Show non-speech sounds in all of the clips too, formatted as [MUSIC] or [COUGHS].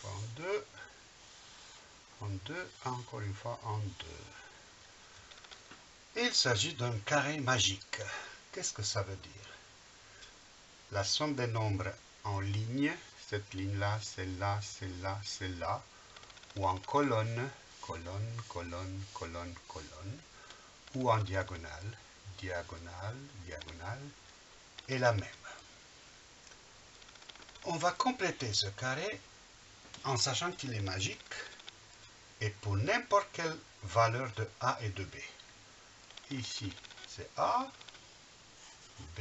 fois en 2, en 2, encore une fois en 2. Il s'agit d'un carré magique. Qu'est-ce que ça veut dire? La somme des nombres en ligne, cette ligne-là, celle-là, celle-là, celle-là, ou en colonne, colonne, colonne, colonne, colonne, ou en diagonale, diagonale, diagonale, est la même. On va compléter ce carré en sachant qu'il est magique et pour n'importe quelle valeur de A et de B. Ici, c'est A, B,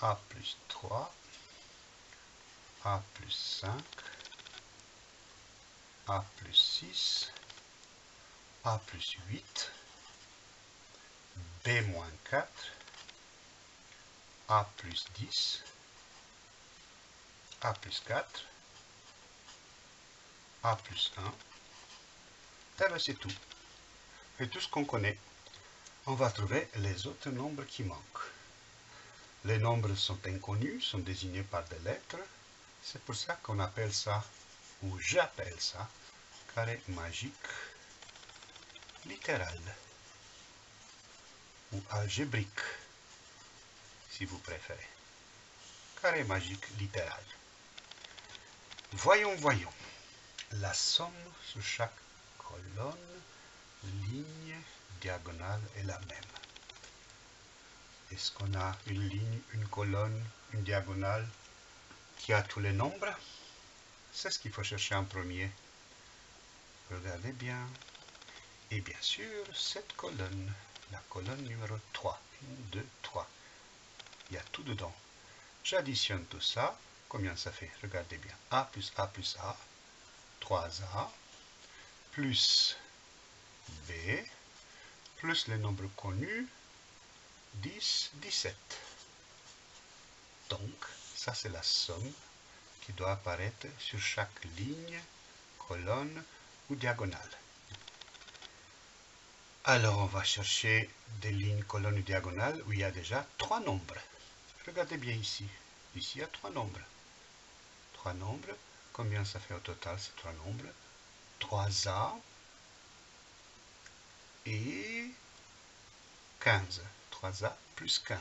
A plus 3, A plus 5, A plus 6, A plus 8, B moins 4, A plus 10, A plus 4, A plus 1. Et bien c'est tout. Et tout ce qu'on connaît. On va trouver les autres nombres qui manquent. Les nombres sont inconnus, sont désignés par des lettres. C'est pour ça qu'on appelle ça, ou j'appelle ça, carré magique littéral ou algébrique, si vous préférez. Carré magique littéral. Voyons, voyons. La somme sur chaque colonne, ligne, diagonale est la même. Est-ce qu'on a une ligne, une colonne, une diagonale qui a tous les nombres? C'est ce qu'il faut chercher en premier. Regardez bien. Et bien sûr, cette colonne, la colonne numéro 3. 1, 2, 3. Il y a tout dedans. J'additionne tout ça. Combien ça fait? Regardez bien. A plus A plus A. 3A. Plus B. Plus les nombres connus. 10, 17. Donc, ça c'est la somme qui doit apparaître sur chaque ligne, colonne ou diagonale. Alors, on va chercher des lignes, colonnes ou diagonales où il y a déjà trois nombres. Regardez bien ici. Ici, il y a trois nombres. Trois nombres. Combien ça fait au total, ces trois nombres? 3A et 15. 3A plus 15.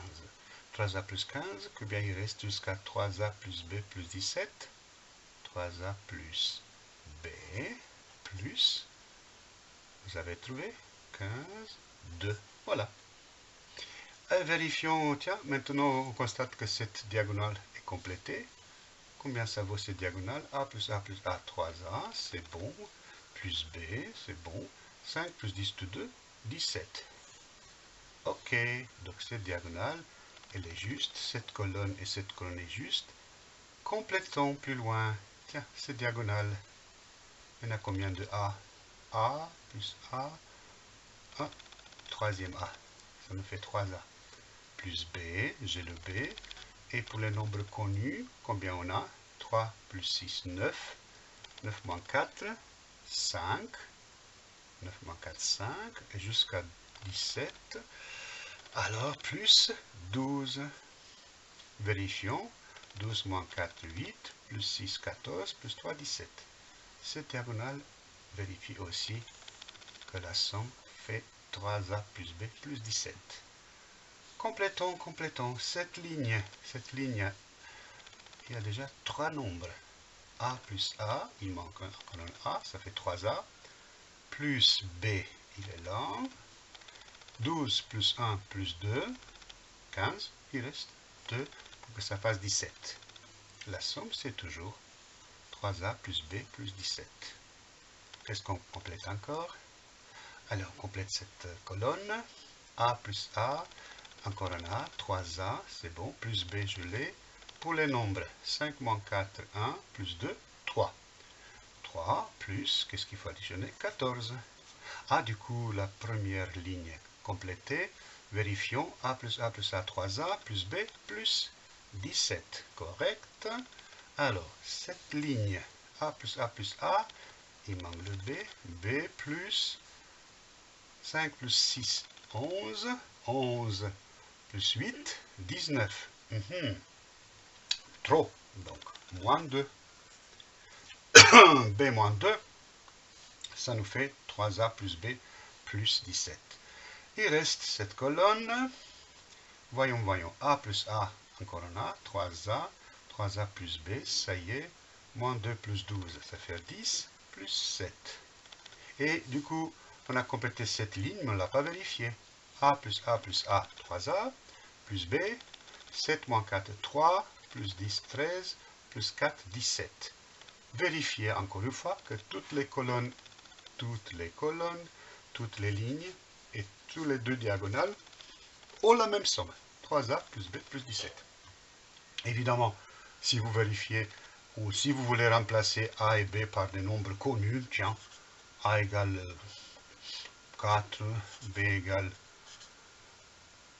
3A plus 15, combien il reste jusqu'à 3A plus B plus 17 3A plus B plus, vous avez trouvé? 15, 2. Voilà. Et vérifions, tiens, maintenant on constate que cette diagonale est complétée. Combien ça vaut cette diagonale A plus A plus A, 3A, c'est bon. Plus B, c'est bon. 5 plus 10 de 2, 17. Ok, donc cette diagonale, elle est juste. Cette colonne et cette colonne est juste. Complétons plus loin. Tiens, cette diagonale. Il y en a combien de A? A plus A. 1, troisième A. Ça nous fait 3A. Plus B, j'ai le B. Et pour les nombres connus, combien on a? 3 plus 6, 9. 9 moins 4, 5. 9 moins 4, 5. Et jusqu'à 17. Alors, plus 12. Vérifions. 12 moins 4, 8. Plus 6, 14. Plus 3, 17. Cette diagonale vérifie aussi que la somme fait 3A plus B plus 17. Complétons, complétons. Cette ligne, cette ligne, il y a déjà trois nombres. A plus A, il manque un colonne A, ça fait 3A. Plus B, il est là. 12 plus 1 plus 2, 15, il reste 2 pour que ça fasse 17. La somme, c'est toujours 3A plus B plus 17. Qu'est-ce qu'on complète encore? Alors, on complète cette colonne. A plus A, encore un A, 3A, c'est bon. Plus B, je l'ai. Pour les nombres, 5 moins 4, 1, plus 2, 3. 3 plus, qu'est-ce qu'il faut additionner? 14. Ah, du coup, la première ligne complétée. Vérifions. A plus A plus A, 3A, plus B, plus 17. Correct. Alors, cette ligne, A plus A plus A, il manque le B. B plus 5 plus 6, 11. 11 plus 8, 19. Mhm. Trop. Donc, moins 2. [COUGHS] b moins 2, ça nous fait 3a plus b plus 17. Il reste cette colonne. Voyons, voyons. a plus a, encore un a, 3a, 3a plus b, ça y est. Moins 2 plus 12, ça fait 10, plus 7. Et du coup, on a complété cette ligne, mais on ne l'a pas vérifié. a plus a plus a, 3a, plus b, 7 moins 4, 3, plus 10, 13, plus 4, 17. Vérifiez encore une fois que toutes les colonnes, toutes les colonnes, toutes les lignes et tous les deux diagonales ont la même somme. 3a plus b plus 17. Évidemment, si vous vérifiez ou si vous voulez remplacer a et b par des nombres connus, tiens, a égale 4, b égale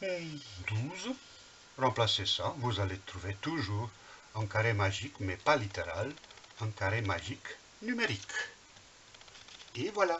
12, remplacez ça, vous allez trouver toujours un carré magique, mais pas littéral, un carré magique numérique. Et voilà.